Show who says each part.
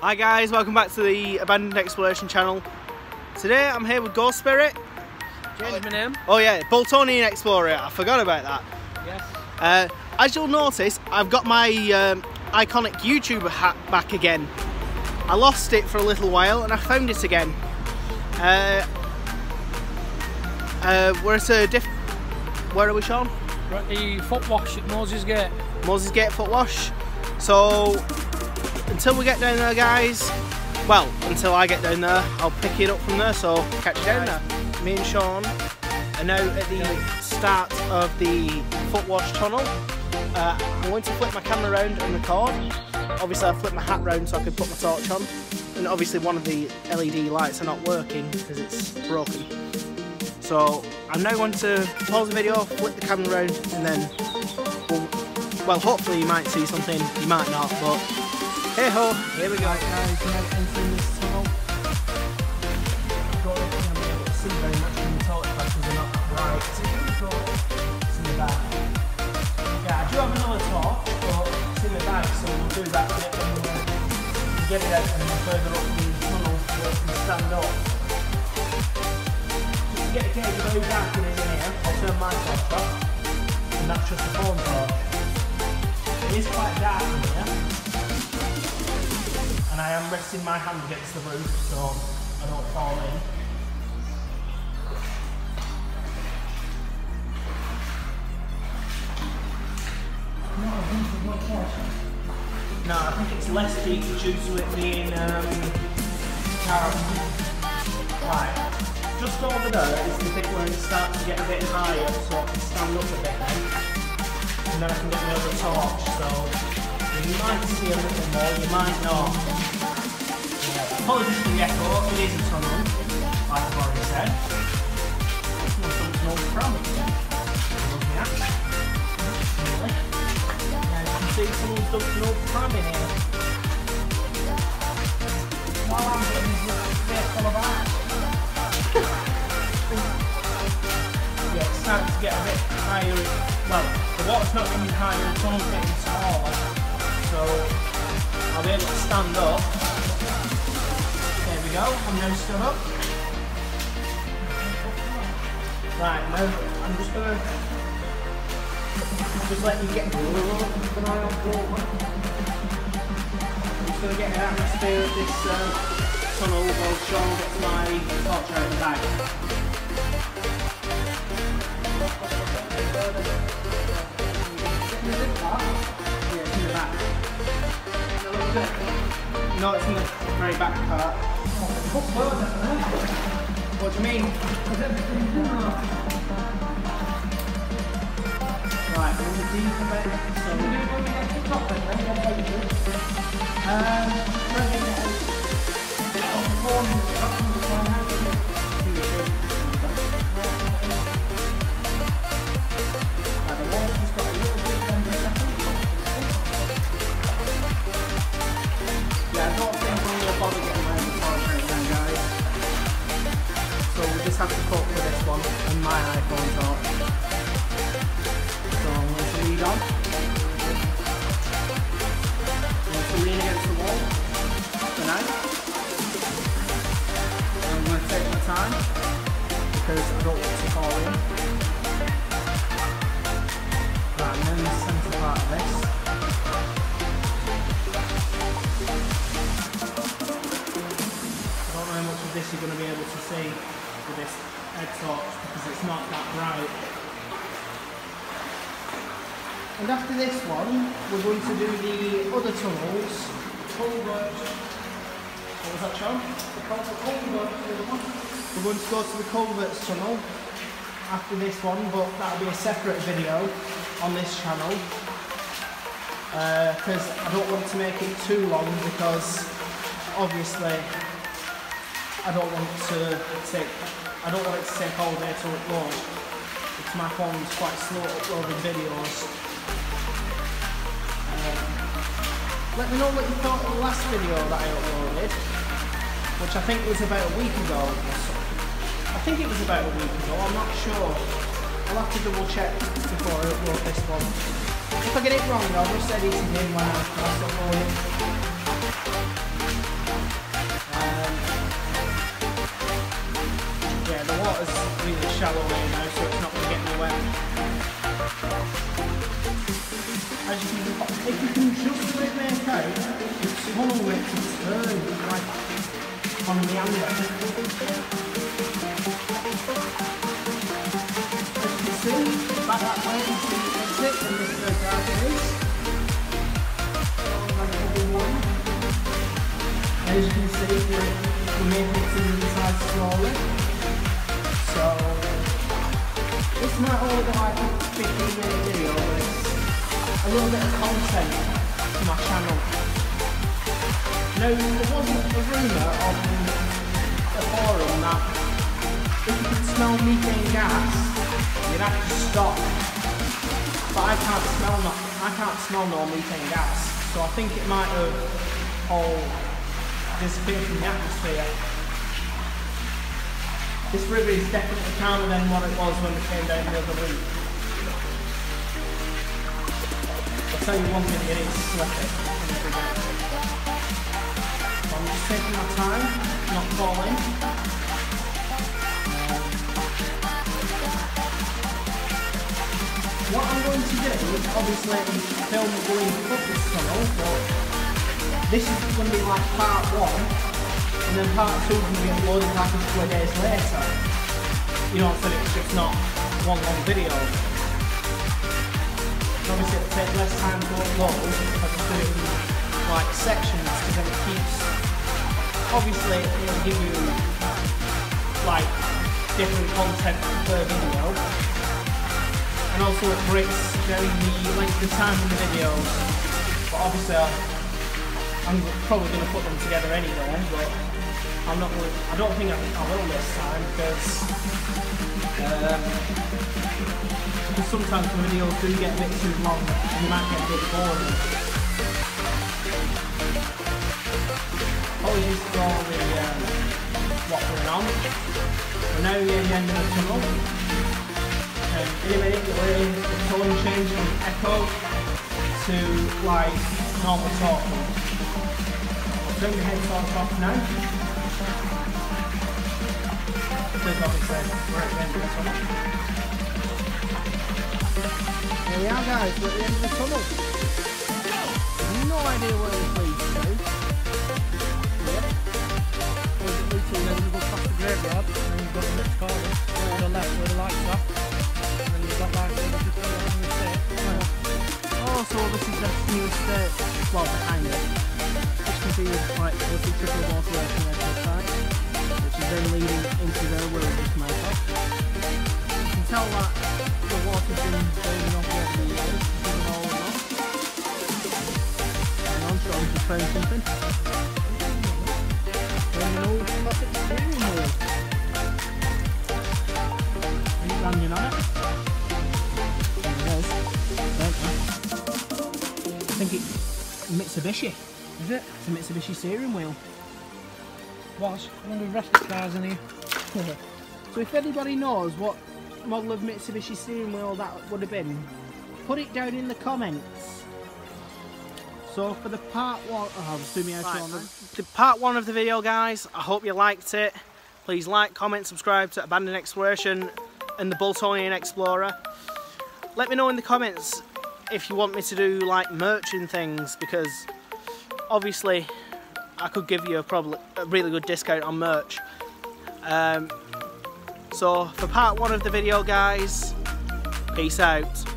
Speaker 1: Hi guys, welcome back to the Abandoned Exploration channel. Today I'm here with Ghost Spirit.
Speaker 2: Change my name.
Speaker 1: Oh yeah, Boltonian Explorer, I forgot about that.
Speaker 2: Yes.
Speaker 1: Uh, as you'll notice, I've got my um, iconic YouTuber hat back again. I lost it for a little while and I found it again. Uh, uh, we're at a diff... Where are we, Sean?
Speaker 2: We're at the foot wash at Moses Gate.
Speaker 1: Moses Gate Foot Wash. So, until we get down there, guys, well, until I get down there, I'll pick it up from there, so catch you down there. Me and Sean are now at the start of the Foot Wash tunnel. Uh, I'm going to flip my camera around and record. Obviously, I flipped my hat round so I could put my torch on. And obviously, one of the LED lights are not working because it's broken. So, I'm now going to pause the video, flip the camera around, and then we'll well, hopefully you might see something, you might not, but hey ho, here we go.
Speaker 2: Right guys, now entering this tunnel. Don't think I'm able to see very much from the toilet because they're not bright. It's in the back. Yeah, I do have another torch, but it's in the back, so we'll do that bit when we get it out and then further up the tunnel where it can stand up. Just to get a gauge of how dark in here, I'll turn my torch off. And that's just the phone torch. It is quite dark am resting my hand against the roof so I don't fall in. No, I think it's less deep due to it being um. Right. Just over there is the bit where it starts to get a bit higher so I can stand up a bit then and then I can get my other torch. So you might see a little more, you might not. Apologies for the echo, it is a tunnel, like I've already said. Old from it. Looking at. Now you can see someone's an old pram in here. While I'm getting full of yeah, it's starting to get a bit higher. Well, the water's not getting higher, the tunnel's getting taller. So I'll be able to stand up. Go, I'm now stood up. Right, now I'm just gonna just let you get I'm just gonna get an atmosphere of this uh, tunnel while Sean gets my torch out the bag. Yeah, it's in the back. No, it's in the very back part. What do you mean? Right, we're in the it. So we're going to get to the top of it. We're going to get Yeah, in. Right, the centre part of this. I don't know how much of this you're going to be able to see with this head torch because it's not that bright. And after this one, we're going to do the other tunnels. Culvert. What was that, Sean? The culvert. culvert. We're going to go to the culverts tunnel after this one, but that'll be a separate video on this channel because I don't want to make it too long because obviously I don't want to take I don't want it to take all day to upload because my phone's quite slow uploading videos. Um, let me know what you thought of the last video that I uploaded, which I think was about a week ago think it was about a week ago, I'm not sure. I'll have to double check before I upload this one. If I get it wrong, I'll just edit it in when I last upload it. Um, yeah, the water's really shallow here now, so it's not going to get me wet. As you can see, if you can just make out, it's funnel it to turn, like, on the angle. As you can see, back that the goes down this. As you can see, we're, the inside slowly. So, this might only be like a 15 minute video, but it's a little bit of content to my channel. Now, there wasn't a rumour on the forum that smell methane gas, you'd have to stop. But I can't smell no, I can't smell no methane gas, so I think it might have all disappeared from the atmosphere. This river is definitely calmer than what it was when we came down the other route. I'll tell you one thing, it is slippy. So I'm just taking my time, not falling. Obviously, film going up this tunnel, but this is going to be like part one, and then part two to be uploaded like a couple of days later. You know, so it's just not one long video. And obviously, it'll take less time to upload I just do like sections, because then it keeps. Obviously, it'll give you like different content per video. And also it breaks down the length of time in the videos. But obviously I'm probably going to put them together anyway, but I'm not. Gonna, I don't think I, I will this time because um, sometimes the videos do get a bit too long and you might get a bit boring. Apologies for all the um, waffling on. We're now near the end of the tunnel. Um, minute, we're the tone change from echo to like normal talking. Turn your headphones off now. Because obviously we're at the end of the tunnel.
Speaker 1: Here we are guys, we're at the end of the tunnel. No idea where this leads know. I think it's Mitsubishi.
Speaker 2: Is it?
Speaker 1: It's a Mitsubishi steering wheel.
Speaker 2: Was. I wonder if the rest of cars in here.
Speaker 1: So if anybody knows what model of Mitsubishi steering wheel that would have been, put it down in the comments. So for the part one, oh, I'll zoom out
Speaker 2: Right,
Speaker 1: on the part one of the video, guys. I hope you liked it. Please like, comment, subscribe to Abandoned Exploration and the Boltonian Explorer. Let me know in the comments if you want me to do like merch and things because obviously I could give you a probably a really good discount on merch. Um, so for part one of the video guys, peace out.